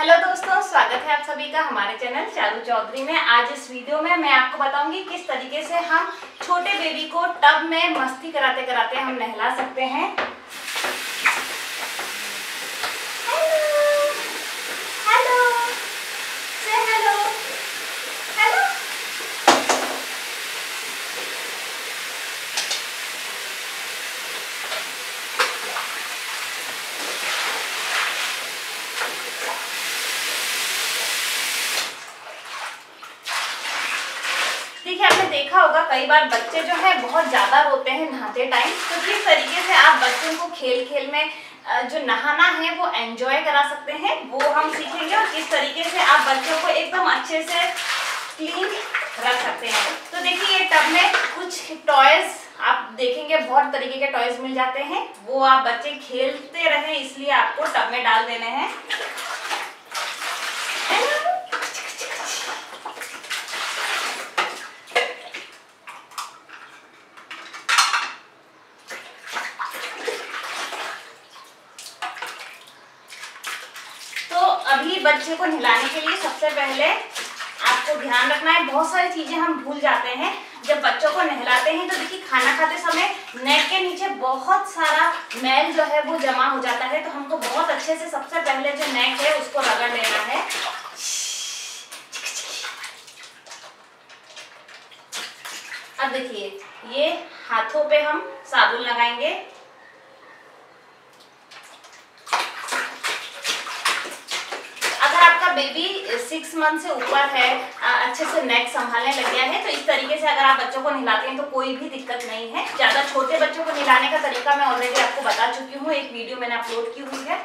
Hello दोस्तों, स्वागत है आप सभी का हमारे चैनल चारू चौधरी में। आज इस वीडियो में मैं आपको बताऊँगी किस तरीके से हम छोटे बेबी को टब में मस्ती कराते कराते हम नहला सकते हैं हेलो से हेलो हेलो देखिए आपने देखा होगा कई बार बच्चे जो है बहुत ज़्यादा रोते हैं नहाते टाइम तो किस तरीके से आप बच्चों को खेल खेल में जो नहाना है वो एंजॉय करा सकते हैं? वो हम सीखेंगे और किस तरीके से आप बच्चों को एकदम अच्छे से क्लीन रख सकते हैं। तो देखिए, ये टब में कुछ टॉयज आप देखेंगे, बहुत तरीके के टॉयज मिल जाते हैं। वो आप बच्चे खेलते रहें, इसलिए आपको टब में डाल देने हैं तो अभी बच्चे को नहलाने के लिए सबसे पहले आपको ध्यान रखना है, बहुत सारी चीज़ें हम भूल जाते हैं। जब बच्चों को नहलाते हैं तो देखिए खाना खाते समय नेक के नीचे बहुत सारा मैल जो है वो जमा हो जाता है। तो हमको बहुत अच्छे से सबसे पहले जो नेक है, उसको रगड़ लेना है। अब देखिए, ये हाथों पे हम साबुन लगाएँगे। अगर आपका बेबी सिक्स मंथ से ऊपर है अच्छे से नेक संभालने लग गया है तो इस तरीके से अगर आप बच्चों को नहलाते हैं तो कोई भी दिक्कत नहीं है। ज़्यादा छोटे बच्चों को नहलाने का तरीका मैं ऑलरेडी आपको बता चुकी हूँ, एक वीडियो मैंने अपलोड की हुई है।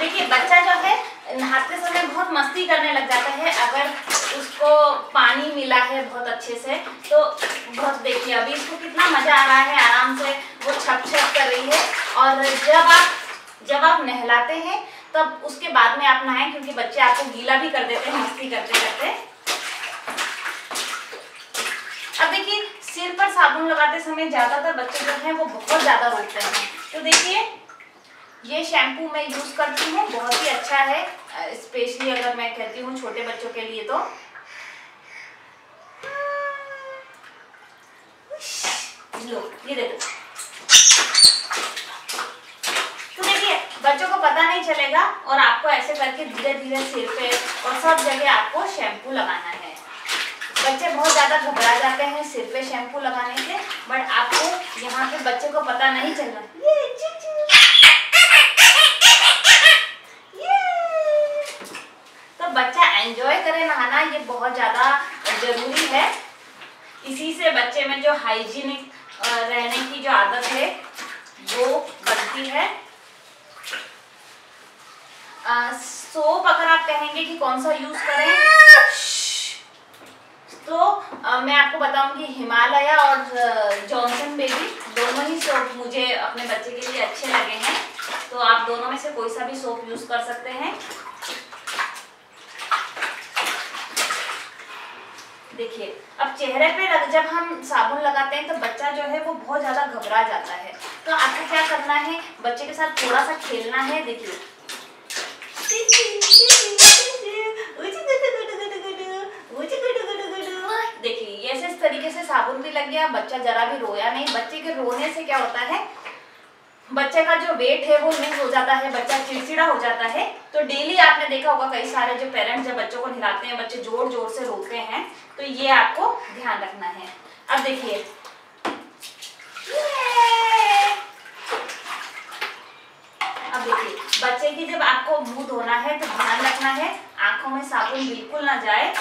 देखिए, बच्चा जो है, नहाते समय बहुत मस्ती करने लग जाता है, अगर उसको पानी मिला है बहुत अच्छे से। तो बहुत देखिए, अभी इसको कितना मज़ा आ रहा है, आराम से वो छप छप कर रही है। और जब आप जब आप नहलाते हैं, तब उसके बाद में आप नहाएँ, क्योंकि बच्चे आपको गीला भी कर देते हैं, मस्ती करते करते। अब देखिए, सिर पर साबुन लगाते समय ज़्यादातर बच्चे जो हैं, वो बहुत ज़्यादा रोते हैं। तो देखिए, ये शैम्पू मैं यूज़ करती हूँ, बहुत ही अच्छा है स्पेशली अगर मैं कहती हूँ छोटे बच्चों के लिए तो। लो ये देखो तो देखिए, बच्चों को पता नहीं चलेगा और आपको ऐसे करके धीरे धीरे सिर पे और सब जगह आपको शैम्पू लगाना है। बच्चे बहुत ज़्यादा घबरा जाते हैं सिर पे शैम्पू लगाने से, बट आपको यहाँ पे बच्चे को पता नहीं चलना। ये तो बच्चा एंजॉय करे नहाना, ये बहुत ज़्यादा ज़रूरी है। इसी से बच्चे में जो हाइजीनिक रहने की जो आदत है वो बनती है। सोप अगर आप कहेंगे कि कौन सा यूज़ करें तो अ, मैं आपको बताऊँगी हिमालय और जॉनसन बेबी दोनों ही सोप मुझे अपने बच्चे के लिए अच्छे लगे हैं। तो आप दोनों में से कोई सा भी सोप यूज़ कर सकते हैं। देखिए अब चेहरे पे लग, जब हम साबुन लगाते हैं तो बच्चा जो है वो बहुत ज़्यादा घबरा जाता है। तो आपको क्या करना है? बच्चे के साथ थोड़ा सा खेलना है देखिए। देखिए ऐसे इस तरीके से साबुन भी लग गया बच्चा जरा भी रोया नहीं। बच्चे के रोने से क्या होता है? बच्चे का जो वेट है वो लूज हो जाता है, बच्चा चिड़चिड़ा हो जाता है। तो डेली आपने देखा होगा कई सारे जो पेरेंट्स जब बच्चों को नहलाते हैं, बच्चे ज़ोर ज़ोर से रोते हैं तो ये आपको ध्यान रखना है। अब देखिए। अब देखिए, बच्चे की जब आपको मुँह धोना है तो ध्यान रखना है, आँखों में साबुन बिल्कुल ना जाए।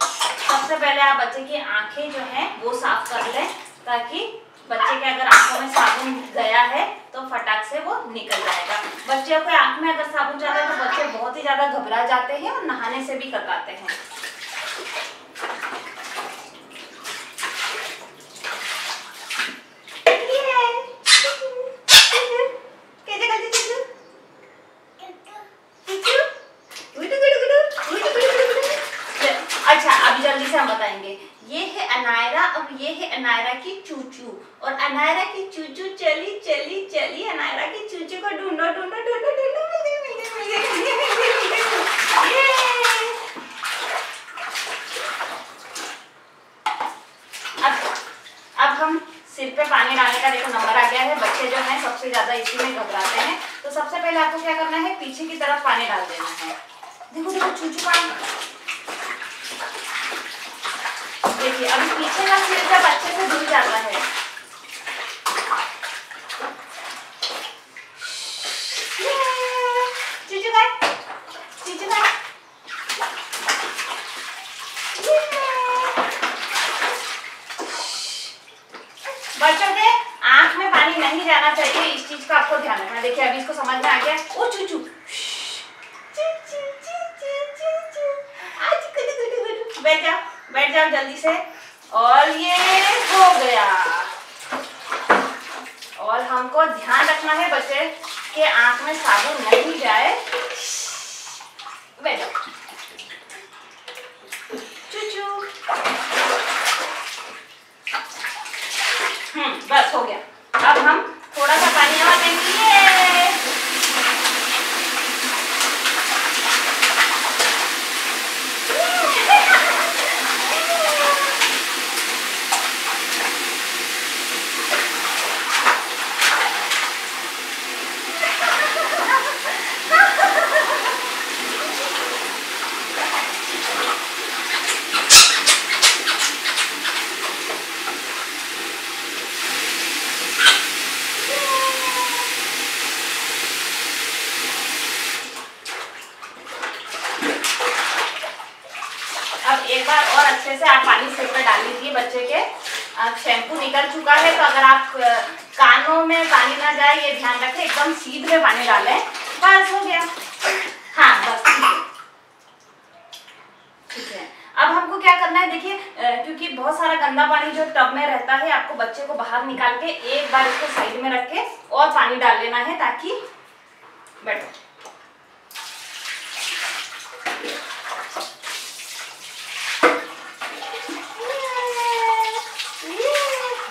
सबसे पहले आप बच्चे की आँखें जो है, वो साफ़ कर लें, ताकि बच्चे के अगर आँखों में साबुन गया है तो फटाक से वो निकल जाएगा। बच्चे को आँख में अगर साबुन जाता है तो बच्चे बहुत ही ज़्यादा घबरा जाते हैं और नहाने से भी कतराते हैं कैसे करते चीचू? चीचू? गुडू गुडू गुडू, गुडू गुडू गुडू अनायरा की चूचू और अनायरा की चूचू चली चली चली अनायरा की चूचू को ढूंढो ढूंढो ढूंढो ढूंढो मिल गई मिल गई मिल गई मिल अब अब हम सिर पे पानी डालने का देखो नंबर आ गया है बच्चे जो हैं सबसे ज़्यादा इसी में घबराते हैं तो सबसे पहले आपको क्या करना है पीछे की तरफ़ पानी डाल देना है देखो देखो चूचू पानी देखिए अभी पीछे का सिर जब अच्छे से धुल जाता है चूचू का चूचू का बच्चों के आँख में पानी नहीं जाना चाहिए इस चीज़ का आपको ध्यान रखना देखिए अभी इसको समझ में आ गया ओ चूचू चूचू, चूचू, चूचू। आज गुडू, गुडू, गुडू। बैठ जाओ बैठ जाओ जल्दी से। और ये हो गया। और हमको ध्यान रखना है बच्चे, के आँख में साबुन नहीं जाए बैठ जाओ चूचू हम्म बस हो गया अब हम थोड़ा सा पानी और देंगे अब एक बार और अच्छे से आप पानी सिर पे डाल लीजिए बच्चे के शैम्पू निकल चुका है तो अगर आप कानों में पानी ना जाए, ये ध्यान रखें, एकदम सीध में पानी डालें। बस, हो गया। हाँ बस, ठीक है। अब हमको क्या करना है, देखिए क्योंकि बहुत सारा गंदा पानी जो टब में रहता है, आपको बच्चे को बाहर निकाल के एक बार इसको साइड में रख के और पानी डाल लेना है, ताकि बैठो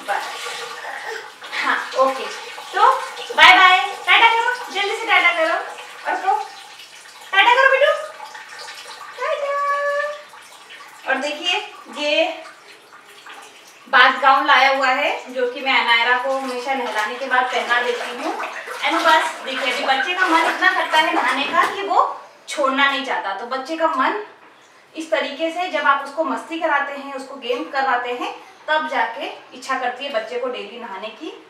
बस हाँ ओके तो बाय बाय टाटा करो जल्दी से टाटा करो और को टाटा करो बेटू टाटा और देखिए ये बाथ गाउन लाया हुआ है जो कि मैं अनायरा हमेशा नहलाने के बाद पहना देती हूँ। एंड बस, देखिए, अभी बच्चे का मन इतना करता है नहाने का कि वो छोड़ना नहीं चाहता। तो बच्चे का मन इस तरीके से, जब आप उसको मस्ती कराते हैं, उसको गेम करवाते हैं, तब जाके इच्छा करती है बच्चे को डेली नहाने की।